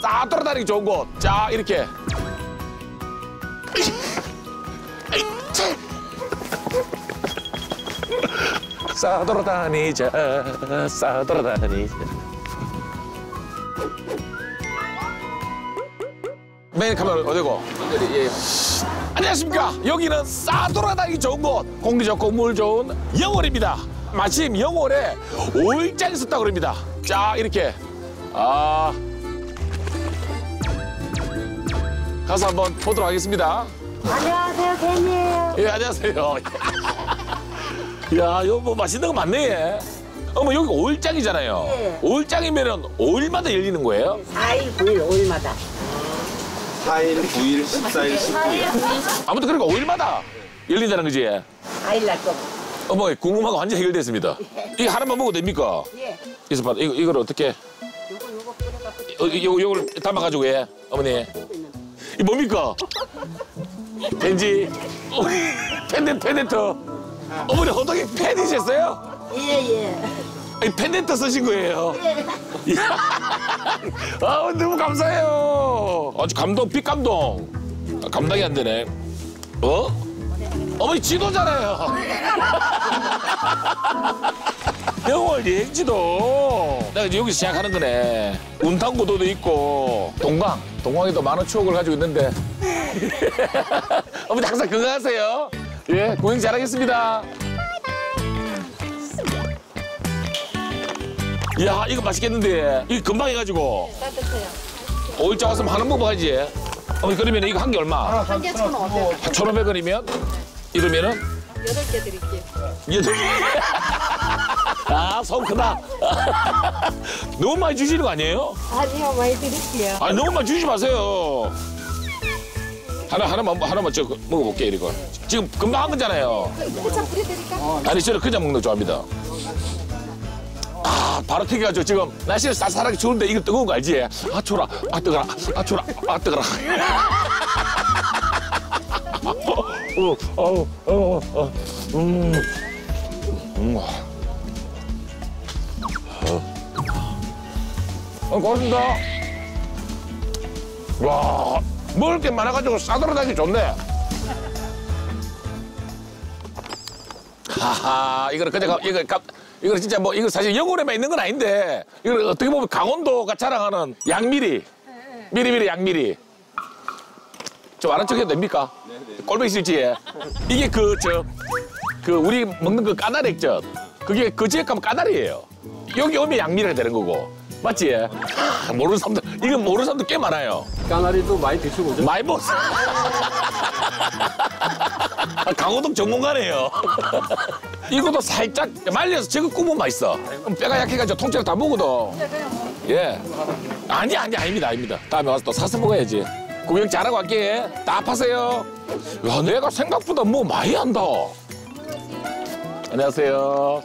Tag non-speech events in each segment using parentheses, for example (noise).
싹 돌아다니기 좋은 곳. 자, 이렇게. 싹 돌아다니자, 싹 돌아다니자. 메인 카메라 어디고? 예. 안녕하십니까. 여기는 싸 돌아다니기 좋은 곳, 공기 좋고 물 좋은 영월입니다. 마침 영월에 오일장이 있었다고 그럽니다. 자, 이렇게. 아. 가서 한번 보도록 하겠습니다. 안녕하세요, 팬이에요. 예, 안녕하세요. (laughs) 야, 이거 뭐 맛있는 거 많네. 예. 어머, 여기 오일장이잖아요. 네. 오일장이면은 오일마다 열리는 거예요? 4일, 9일, 5일마다. 4일, 9일, 14일, 19일. 아무튼 그러니까 오일마다 열린다는 거지. 4일 날 거. 어머, 궁금한 거 완전 해결됐습니다. 이거 하나만 먹어도 됩니까? 예. 봐, 이거, 이걸 어떻게, 요거, 요거 끓여갖고 어, 요, 요걸 담아가지고 해, 어머니. 이 뭡니까? 벤지, 어, 펜덴, 펜덴터. 어머니 호떡이 팬이셨어요? 예, 예. 이 펜덴터 쓰신 거예요. 예. 아 너무 감사해요. 아주 감동, 빅 감동. 아, 감당이 안 되네. 어? 어머니 지도잖아요. (laughs) 영월 여행지도. 내가 이제 여기서 시작하는 거네. 운탕구도도 있고 동강. 동강에도 많은 추억을 가지고 있는데. (laughs) 어머니 항상 건강하세요. 예, 구행 잘하겠습니다. 이야, 이거 맛있겠는데. 이거 금방 해가지고. 따뜻해요. 오일장 왔으면 하나 먹어야지. 어머니 그러면 이거 한 개 얼마? 한 개 천 원. 한 1,500원이면? 이러면은? 여덟 개 드릴게요. 여덟 개. 아, 손 크다. (laughs) 너무 많이 주시는 거 아니에요? 아니요, 많이 드릴게요. 아니, 너무 많이 주지 마세요. 하나, 하나만, 하나만 저 먹어볼게, 이거. 지금 금방 한 거잖아요. 해참 뿌려드릴까? 아니, 저는 그냥 먹는 거 좋아합니다. 아, 바로 튀겨가지고 지금 날씨는 쌀쌀하게 추운데 이거 뜨거운 거 알지? 아, 추라. 아, 뜨거라. 아, 추라. 아, 뜨거라. (laughs) 어, 어, 어, 어, 음. 음. 어, 고맙습니다. 와, 먹을 게 많아가지고 싸돌아다니기 좋네. 하하, 이거는 그냥 가- 이거 가, 이거 진짜 뭐 이거 사실 영월에만 있는 건 아닌데 이거 어떻게 보면 강원도가 자랑하는 양미리, 미리미리 양미리. 좀 아는 척 해도 됩니까? 꼴보기 싫지? 이게 그 저 그 우리 먹는 그 까나리 액젓 그게 그 지역 가면 까나리예요. 여기 오면 양미리가 되는 거고 맞지? 아, 모르는 사람들 이건 모르는 사람들 꽤 많아요. 까나리도 많이 드시고 오죠? 많이 먹었어. 아, (laughs) 강호동 전문가네요. (laughs) 이것도 살짝 말려서 저거 구우면 맛있어. 그럼 뼈가 약해가지고 통째로 다 먹어도. 예. 아니, 아니, 아닙니다, 아닙니다. 다음에 와서 또 사서 먹어야지. 구경 잘하고 갈게. 다 파세요. 야, 내가 생각보다 뭐 많이 한다. 안녕하세요.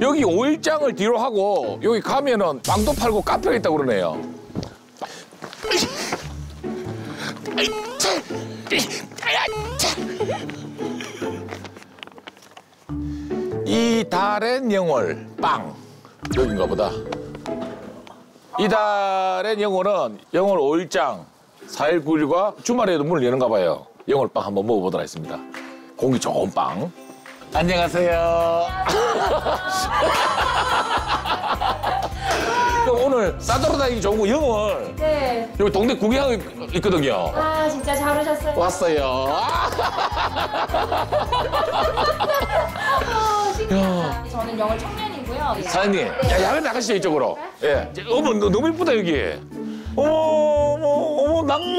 여기 오일장을 뒤로 하고 여기 가면은 빵도 팔고 카페가 있다고 그러네요. 이 달엔 영월 빵 여긴가 보다. 이 달엔 영월은 영월 5일장 4일 9일과 주말에도 문을 여는가 봐요. 영월 빵 한번 먹어보도록 하겠습니다. 공기 좋은 빵. 안녕하세요. (laughs) 그럼 오늘 싸돌아다니기 좋은 거 영월 네. 여기 동네 구경하고 있거든요. 아 진짜 잘 오셨어요. 왔어요. (laughs) 어, 신기하다. 저는 영월 청년이고요. 예. 사장님, 야, 야외 나가시죠, 이쪽으로. 예. 어머, 너, 너무 이쁘다, 여기. 어머, 어머, 어머, 낭만.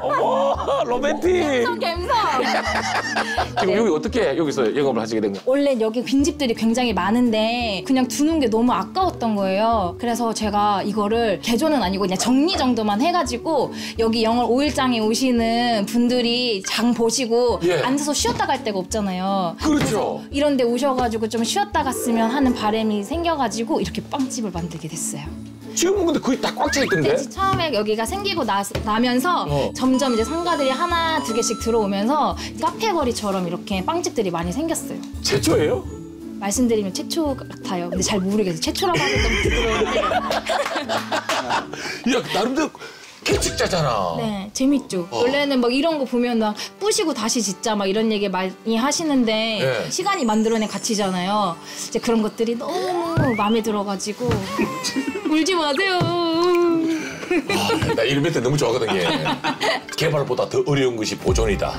어머, 로맨틱. 좀 감성. (laughs) 지금 여기 어떻게 여기서 영업을 하시게 된 거예요? 원래 여기 빈집들이 굉장히 많은데 그냥 두는 게 너무 아까웠던 거예요. 그래서 제가 이거를 개조는 아니고 그냥 정리 정도만 해가지고 여기 영월 5일장에 오시는 분들이 장 보시고 예. 앉아서 쉬었다 갈 데가 없잖아요. 그렇죠. 이런 데 오셔가지고 좀 쉬었다 갔으면 하는 바람이 생겨가지고 이렇게 빵집을 만들게 됐어요. 지금은 근데 거의 다 꽉 차 있던데? 네, 처음에 여기가 생기고 나, 나면서 어. 점점 이제 상가들이 하나 두 개씩 들어오면서 카페 거리처럼 이렇게 빵집들이 많이 생겼어요. 최초예요? 말씀드리면 최초 같아요. 근데 잘 모르겠어요. 최초라고 하기 너무 부끄러운데. (laughs) 야 나름대로 개축자잖아. 네, 재밌죠. 원래는 막 이런 거 보면 막 부시고 다시 짓자 막 이런 얘기 많이 하시는데 네. 시간이 만들어낸 가치잖아요. 이제 그런 것들이 너무 마음에 들어가지고 (laughs) 울지 마세요. 아, 나 이런 멘트 너무 좋아하거든 얘. (laughs) 개발보다 더 어려운 것이 보존이다.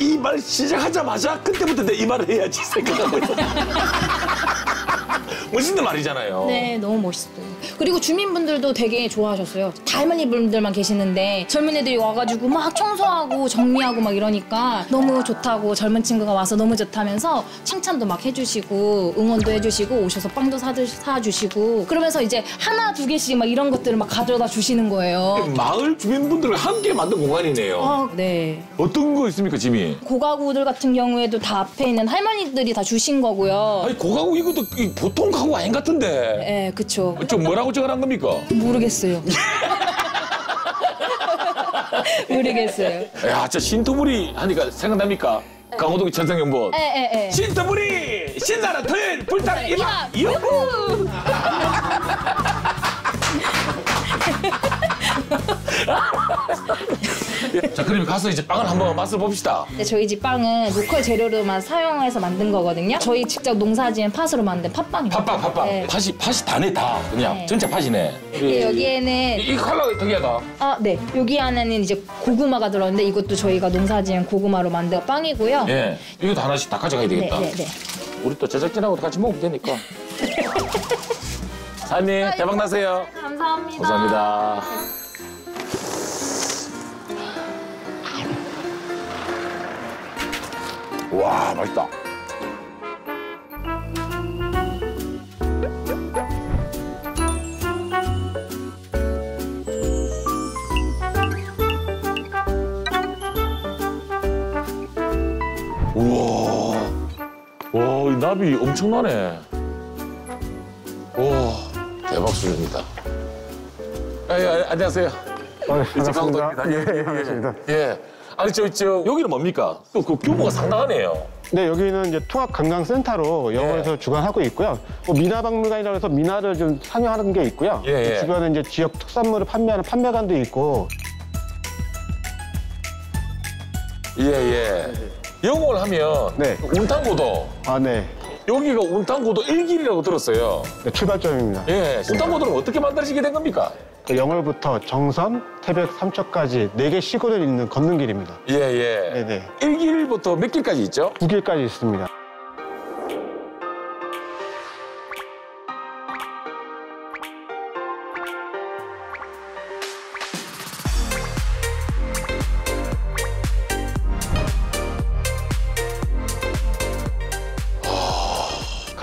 이 말 시작하자마자 그때부터 내 이 말을 해야지 생각하고 있어. (laughs) 멋있는 말이잖아요. 네, 너무 멋있어요. 그리고 주민분들도 되게 좋아하셨어요. 다 할머니 분들만 계시는데 젊은 애들이 와가지고 막 청소하고 정리하고 막 이러니까 너무 좋다고 젊은 친구가 와서 너무 좋다면서 칭찬도 막 해주시고 응원도 해주시고 오셔서 빵도 사드, 사주시고 그러면서 이제 하나 두 개씩 막 이런 것들을 막 가져다 주시는 거예요. (laughs) 마을 주민분들과 함께 만든 공간이네요. 아, 네. 어떤 거 있습니까, 짐이? 고가구들 같은 경우에도 다 앞에 있는 할머니들이 다 주신 거고요. 아니 고가구 이것도 이 보통 가구 아닌 같은데. 네, 그쵸. 좀 뭐라고 적어놓은 겁니까? 모르겠어요. (laughs) 모르겠어요. 야, 저 신토부리 하니까 생각납니까? 강호동의 천상연못. 에, 에, 에. 신토부리! 신나는 토요일 불타는 이마! 이마! 유후! (laughs) 자, 그러면 가서 이제 빵을 한번 맛을 봅시다. 근데 저희 집 빵은 로컬 재료로만 사용해서 만든 거거든요. 저희 직접 농사지은 팥으로 만든 팥빵입니다. 팥빵, 팥빵. 네. 팥이, 팥이 다네, 다. 그냥. 네. 전체 팥이네. 근데 여기에는 이, 이 컬러가 특이하다. 아, 네. 여기 안에는 이제 고구마가 들어있는데 이것도 저희가 농사지은 고구마로 만든 빵이고요. 예. 이것도 하나씩 다 가져가야 네, 되겠다. 네, 네. 우리 또 제작진하고 같이 먹으면 되니까. (laughs) 사장님, 대박 나세요. 감사합니다. 감사합니다. 와, 맛있다. 우와. 와, 이 나비 엄청나네. 와, 대박 수준이다. 아, 예, 안녕하세요. 아, 일찍 반갑습니다. 강동입니다. 예, 예, 반갑습니다. 예. 아니, 저, 저, 여기는 뭡니까? 또 그 규모가 상당하네요. 네, 여기는 이제 통합 관광센터로 영월에서 예. 주관하고 있고요. 뭐 미나박물관이라고 해서 미나를 좀 상영하는 게 있고요. 예, 예. 주변에 이제 지역 특산물을 판매하는 판매관도 있고. 예, 예. 영월 하면 네. 운탕고도 아, 네. 여기가 운탕고도 일길이라고 들었어요. 네, 출발점입니다. 예. 운탕고도는 어떻게 만들어지게 된 겁니까? 그 영월부터 정선, 태백, 삼척까지 네 개 시골을 잇는 걷는 길입니다. 예, 예. 네네. 일길부터 몇 길까지 있죠? 두 길까지 있습니다.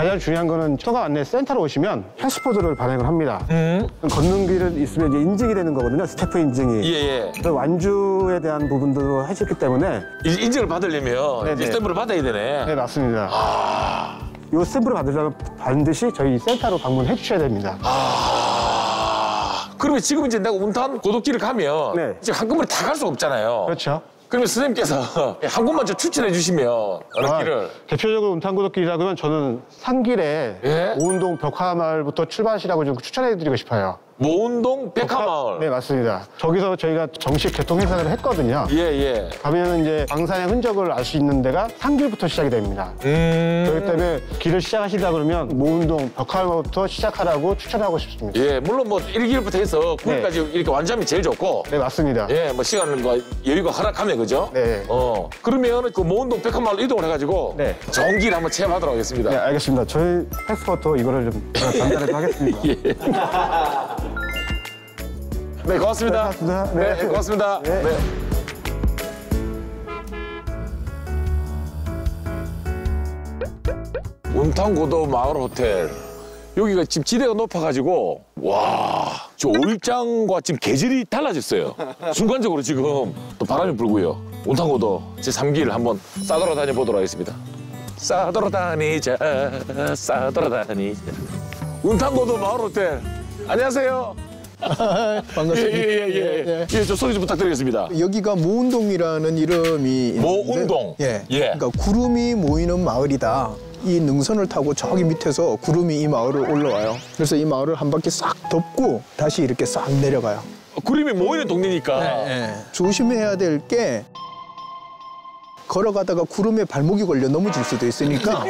가장 중요한 거는 초가 안내 센터로 오시면 패스포트를 발행을 합니다. 음. 걷는 길은 있으면 이제 인증이 되는 거거든요. 스탬프 인증이. 예, 예. 그 완주에 대한 부분도 하셨기 때문에 이 인증을 받으려면 네네. 이 스탬프를 받아야 되네. 네 맞습니다. 아. 이 스탬프를 받으려면 반드시 저희 센터로 방문해 주셔야 됩니다. 아. 그러면 지금 이제 내가 운탄고도길을 가면 네. 이제 한꺼번에 다 갈 수가 없잖아요. 그렇죠. 그러면 선생님께서 (laughs) 한 곳만 좀 추천해 주시면 어느 아, 길을 대표적으로 운탄고독길이라고 하면 저는 산길에 예? 오운동 벽화마을부터 출발하시라고 좀 추천해 드리고 싶어요. 모운동 백화마을. 네 맞습니다. 저기서 저희가 정식 개통 행사를 했거든요. 예, 예. 가면 이제 광산의 흔적을 알 수 있는 데가 산길부터 시작이 됩니다. 음. 그렇기 때문에 길을 시작하시다 그러면 모운동 벽화마을부터 시작하라고 추천하고 싶습니다. 예, 물론 뭐 1길부터 해서 9일까지 이렇게 완주하면 제일 좋고. 네 맞습니다. 예, 뭐 시간과 여유가 허락하면 그죠? 네. 어. 그러면 그 모운동 백화마을 이동을 해가지고 네. 길 한번 체험하도록 하겠습니다. 네, 알겠습니다. 저희 패스포트 이거를 좀 (laughs) 전달해서 하겠습니다. 예. 네, 고맙습니다. 네, 고맙습니다. 네. 네, 고맙습니다. 네. 네. 운탕고도 마을 호텔. 여기가 지금 지대가 높아가지고 와, 저 올장과 지금 계절이 달라졌어요. 순간적으로 지금 또 바람이 불고요. 운탕고도 제 3길 한번 싸돌아 다녀 보도록 하겠습니다. 싸돌아 다니자, 싸돌아 다니자. 운탕고도 마을 호텔. 안녕하세요. (laughs) 반갑습니다. 예예예 예, 예. 예, 저 소개 좀 부탁드리겠습니다. 여기가 모운동이라는 이름이 모운동? 예. 예. 그러니까 구름이 모이는 마을이다. 이 능선을 타고 저기 밑에서 구름이 이 마을을 올라와요. 그래서 이 마을을 한 바퀴 싹 덮고 다시 이렇게 싹 내려가요. 그림이 모이는 동네니까. 예. 조심해야 될 게 걸어가다가 구름에 발목이 걸려 넘어질 수도 있으니까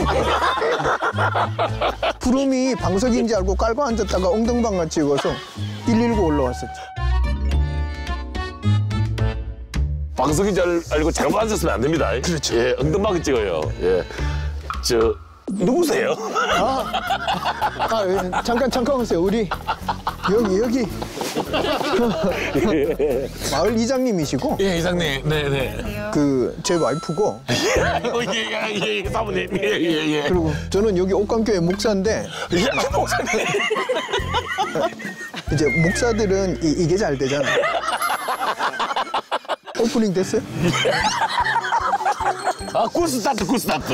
구름이 방석인지 알고 깔고 앉았다가 엉덩방아 찍어서 119 올라왔었죠. 방송인 줄 알고 잘못 앉았으면 안 됩니다. 그렇죠. 예, 엉덩방을 찍어요. 예. 저 누구세요? 아, 예, 잠깐 잠깐 오세요. 우리 여기 여기 (laughs) 마을 이장님이시고 예, 이장님. 네, 네. 그 제 와이프고 (laughs) 예, 예, 예, 예, 사모님. 예, 예, 예. 그리고 저는 여기 옥강교회 목사인데 예, 목사님. (laughs) 이제 목사들은 이, 이게 잘 되잖아. 오프닝 됐어요? 아, good start, good start.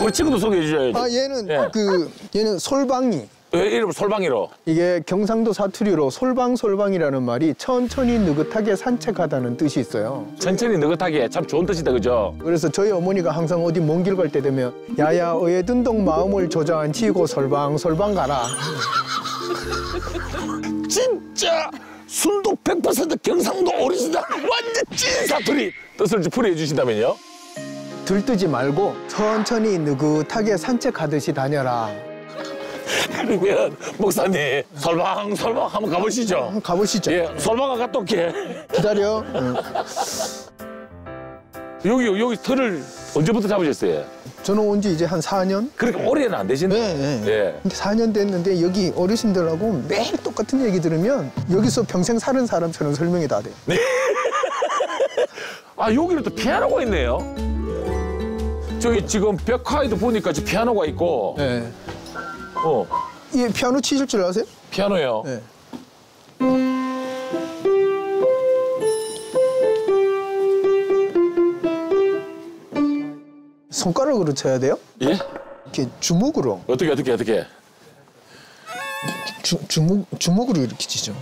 우리 친구도 소개해 주셔야죠. 아 얘는 예. 그 얘는 솔방이 왜 이름을 솔방이로? 이게 경상도 사투리로 솔방솔방이라는 말이 천천히 느긋하게 산책하다는 뜻이 있어요. 천천히 느긋하게 참 좋은 뜻이다, 그죠? 그래서 저희 어머니가 항상 어디 먼 길 갈 때 되면 야야 어예든동 마음을 조장치고 솔방솔방 가라. (laughs) 진짜 순도 100% 경상도 오리지널 완전 찐 사투리 뜻을 좀 풀이해 주신다면요? 들뜨지 말고 천천히 느긋하게 산책하듯이 다녀라. 그러면 목사님 설방 설방 한번 가보시죠. 가보시죠. 예, 설방아 갔다 올게. 기다려. 응. 여기 여기 틀을 언제부터 잡으셨어요? 저는 온 지 이제 한 4년? 그렇게 오래는 안 되시네. 네, 네. 예. 근데 4년 됐는데 여기 어르신들하고 매일 똑같은 얘기 들으면 여기서 평생 사는 사람처럼 설명이 다 돼. 아 여기는 또 피아노가 있네요. 저기 지금 벽화에도 보니까 저 피아노가 있고, 네. 어이 피아노 치실 줄 아세요? 피아노요. 네. 손가락으로 쳐야 돼요? 예? 이렇게 주먹으로. 어떻게 어떻게 어떻게? 주, 주먹, 주먹으로 이렇게 치죠.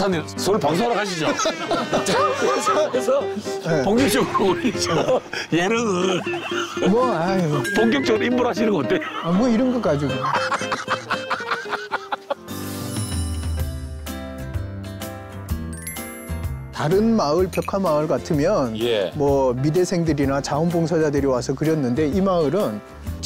목사님 서울 방송하러 가시죠. 그래서 본격적으로 우리 저 예능을 뭐, 아유, 본격적으로 인물하시는 거 어때요? 아, 뭐 이런 거 가지고. 다른 마을, 벽화 마을 같으면 예. 뭐 미대생들이나 자원봉사자들이 와서 그렸는데 이 마을은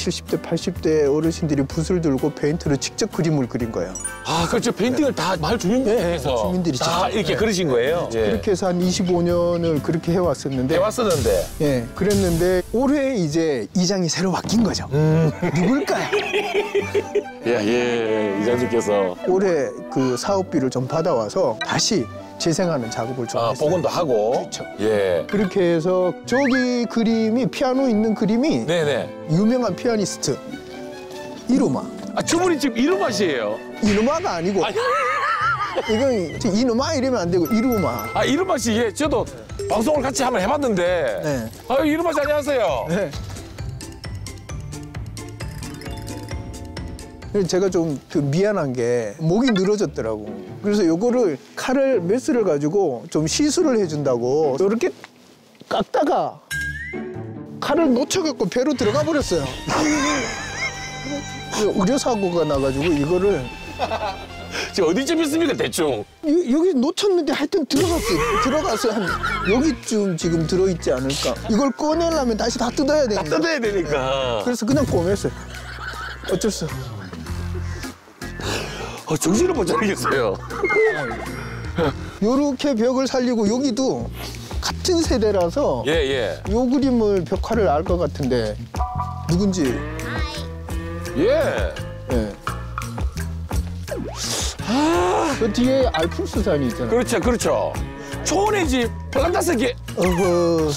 70대, 80대 어르신들이 붓을 들고 페인트로 직접 그림을 그린 거예요. 아, 그렇죠. 페인팅을 다 마을 주민분께서 네, 주민들이 다 직접. 이렇게 네. 그리신 거예요. 예. 그렇게 해서 한 25년을 그렇게 해왔었는데 해왔었는데 예, 그랬는데 올해 이제 이장이 새로 바뀐 거죠. 음. 누굴까요? (laughs) 예, 예, 이장님께서 올해 그 사업비를 좀 받아와서 다시 재생하는 작업을 좀 아, 했어요. 복원도 하고. 그렇죠. 예. 그렇게 해서 저기 그림이 피아노 있는 그림이 네네. 유명한 피아니스트 이루마. 아, 주문이 지금 이름 맛이에요. 이루마가 아니고 아니. 이건 이누마 이러면 안 되고 이루마. 아, 이름 맛이 예, 저도 방송을 같이 한번 해봤는데. 네. 아, 이름 맛이 안녕하세요. 네. 제가 좀 그 미안한 게 목이 늘어졌더라고. 그래서 요거를 칼을 메스를 가지고 좀 시술을 해준다고 이렇게 깎다가 칼을 놓쳐갖고 배로 들어가 버렸어요. (laughs) 의료 사고가 나가지고 이거를 지금 어디쯤 있습니까, 대충? 여- 여기 놓쳤는데 하여튼 들어갔어요. 들어가서 한 여기쯤 지금 들어있지 않을까. 이걸 꺼내려면 다시 다 뜯어야 되는데. 뜯어야 되니까. 그래서 그냥 꼬맸어요. 어쩔 수. 없어. 어, 정신을 못 차리겠어요. 요렇게 벽을 살리고 여기도 같은 세대라서 예, 예. 요 그림을 벽화를 알 것 같은데 누군지 예. 예. 그 뒤에 알프스 산이 있잖아. 그렇죠, 그렇죠. 초원의 집, 플란타스기 어허,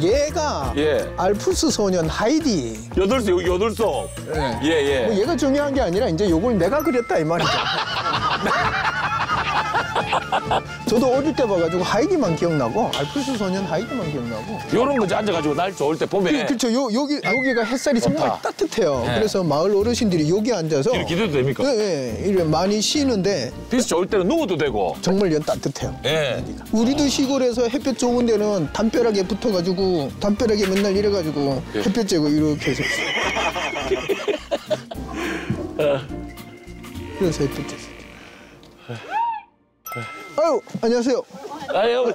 얘가 예. 알프스 소년 하이디. 여덟 송 여덟 송 예. 예, 예. 뭐 얘가 중요한 게 아니라 이제 요걸 내가 그렸다 이 말이죠. (laughs) 저도 어릴 때 봐가지고 하이기만 기억나고 알프스 소년 하이기만 기억나고 요런 거 이제 앉아가지고 날 좋을 때 보면 그렇죠. 요, 여기 여기가 햇살이 정말. 따뜻해요. 네. 그래서 마을 어르신들이 여기 앉아서 이렇게 기대도 됩니까? 예, 예, 이래 많이 쉬는데 비스 좋을 때는 누워도 되고. 정말 연 따뜻해요. 예. 우리도 시골에서 햇볕 좋은 데는 담벼락에 붙어가지고 담벼락에 맨날 이래가지고 예. 햇볕 쬐고 이렇게 해서 (laughs) 그래서 햇볕 쬐서 아유 안녕하세요. 아유. (laughs)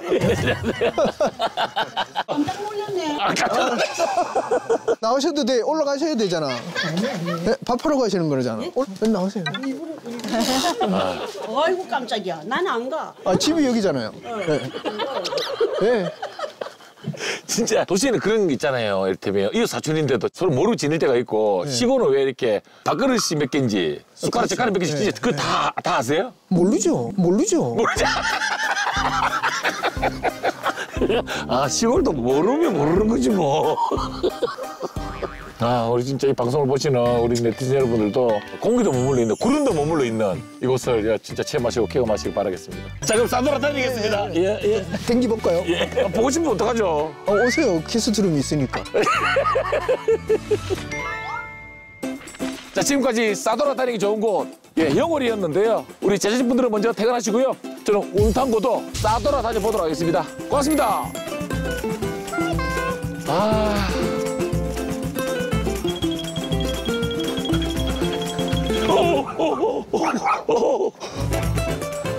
아, 깜짝 놀랐어. 나오셔도 돼 올라가셔야 되잖아. 네, 밥하러 가시는 거잖아. 올, 나오세요. 아이고 깜짝이야. 난 안 가. 아 집이 여기잖아요. 네. 네. (laughs) 진짜 도시에는 그런 게 있잖아요. 이를테면 이웃 사촌인데도 서로 모르고 지낼 때가 있고 시골은 왜 이렇게 밥그릇이 몇 개인지 숟가락 젓가락 몇 개씩 네. 진짜 그거 다, 다 아세요? 모르죠. 모르죠. 모르죠. (laughs) 아 시골도 모르면 모르는 거지 뭐. (laughs) 아 우리 진짜 이 방송을 보시는 우리 네티즌 여러분들도 공기도 머물러 있는 구름도 머물러 있는 이곳을 진짜 체험하시고 경험하시기 바라겠습니다. 자 그럼 싸돌아 다니겠습니다. 예 예. 댕기 볼까요? 예. 보고 싶으면 어떡하죠? 어, 오세요. guest room 있으니까. (laughs) 자 지금까지 싸돌아 다니기 좋은 곳 예, 영월이었는데요. 우리 제작진분들은 먼저 퇴근하시고요. 저는 운탕고도 싸돌아 다녀보도록 하겠습니다. 고맙습니다. 아. 어,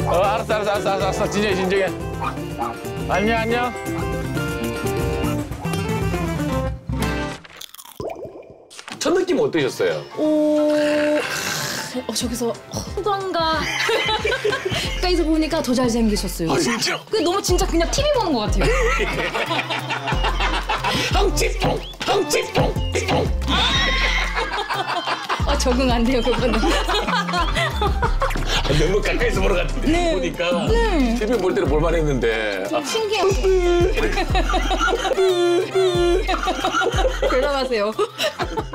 알았어, 알았어, 알았어, 알았어. 진정해, 진정해. 안녕, 안녕. 첫 느낌 어떠셨어요? 오, 어, 저기서 호감가 가까이서 (laughs) 보니까 더 잘생기셨어요. 아, 진짜? 그 너무 진짜 그냥 TV 보는 것 같아요. 헝치뽕, 헝치뽕, 뽕. 아, 적응 안 돼요, 그거는. (laughs) 너무 가까이서 보러 갔는데 보니까 TV 볼 때는 볼만 했는데 아, 신기해요. 대단하세요. (laughs) (laughs)